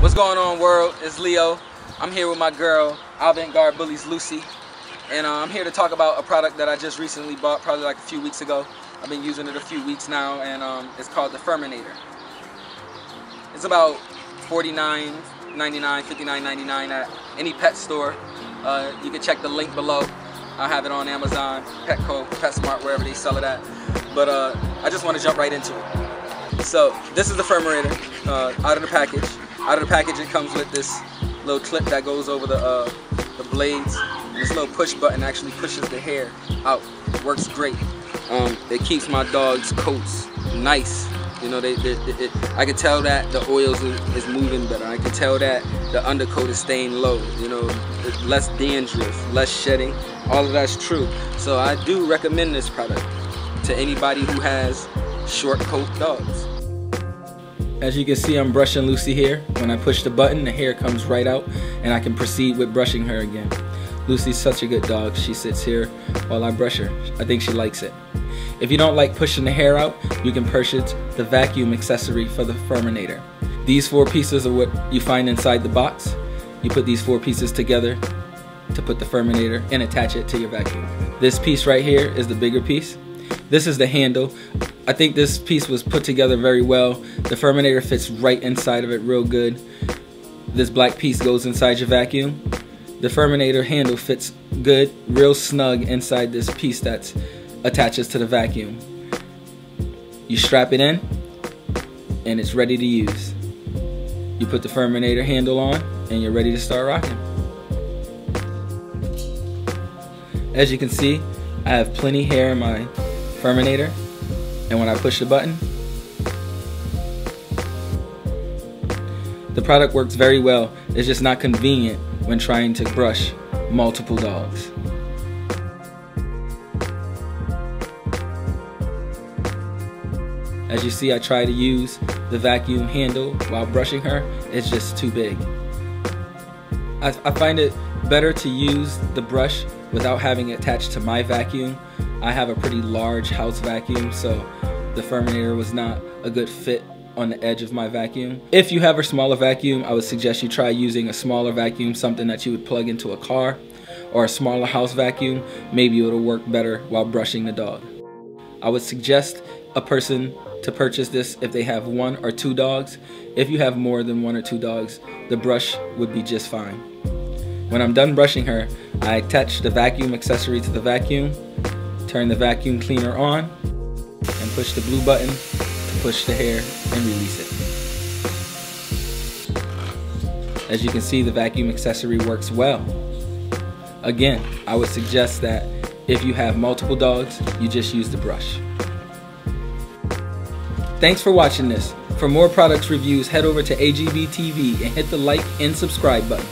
What's going on world? It's Leo. I'm here with my girl, Avant-Garde Bullies Lucy. And uh, I'm here to talk about a product that I just recently bought, probably like a few weeks ago. I've been using it a few weeks now, and um, it's called the Furminator. It's about $49.99, $59.99 at any pet store. Uh, you can check the link below. I have it on Amazon, Petco, PetSmart, wherever they sell it at. But uh, I just want to jump right into it. So this is the Furminator uh, out of the package. Out of the package it comes with this little clip that goes over the, uh, the blades. And this little push button actually pushes the hair out. It works great. Um, it keeps my dog's coats nice. You know, they, they, they it, I can tell that the oils is, is, moving better. I can tell that the undercoat is staying low. You know, less dandruff, less shedding. All of that's true. So I do recommend this product to anybody who has short coat dogs. As you can see, I'm brushing Lucy here. When I push the button, the hair comes right out and I can proceed with brushing her again. Lucy's such a good dog. She sits here while I brush her. I think she likes it. If you don't like pushing the hair out, you can purchase the vacuum accessory for the Furminator. These four pieces are what you find inside the box. You put these four pieces together to put the Furminator and attach it to your vacuum. This piece right here is the bigger piece. This is the handle. I think this piece was put together very well. The Furminator fits right inside of it real good. This black piece goes inside your vacuum. The Furminator handle fits good, real snug inside this piece that attaches to the vacuum. You strap it in and it's ready to use. You put the Furminator handle on and you're ready to start rocking. As you can see, I have plenty hair in my Furminator. And when I push the button, the product works very well. It's just not convenient when trying to brush multiple dogs. As you see, I try to use the vacuum handle while brushing her. It's just too big. I, I find it better to use the brush without having it attached to my vacuum. I have a pretty large house vacuum, so the Furminator was not a good fit on the edge of my vacuum. If you have a smaller vacuum, I would suggest you try using a smaller vacuum, something that you would plug into a car, or a smaller house vacuum. Maybe it'll work better while brushing the dog. I would suggest a person to purchase this if they have one or two dogs. If you have more than one or two dogs, the brush would be just fine. When I'm done brushing her, I attach the vacuum accessory to the vacuum, turn the vacuum cleaner on, and push the blue button to push the hair and release it. As you can see, the vacuum accessory works well. Again, I would suggest that if you have multiple dogs, you just use the brush. Thanks for watching this. For more products reviews, head over to AGB TV and hit the like and subscribe button.